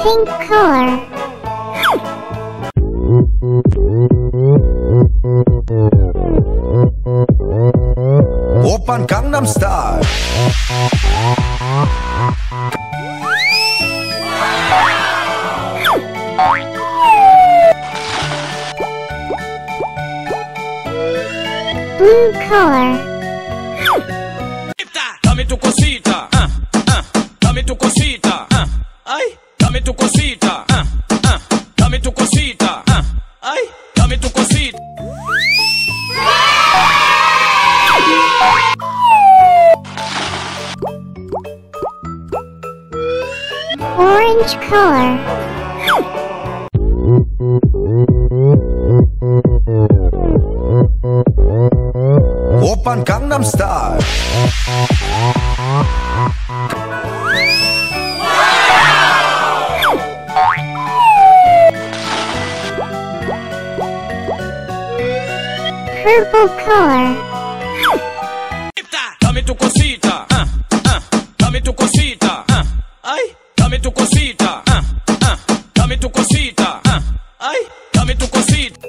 Pink color. Oppa Gangnam Style Blue color. Dame tu cosita, ah, ah, dame tu cosita, ah, ay, dame tu cosita, ah, ah, dame tu cosita, ah, ay, dame tu cosita. Orange color. Jump Start. Purple color. Cosita, cosita, cosita, cosita, cosita.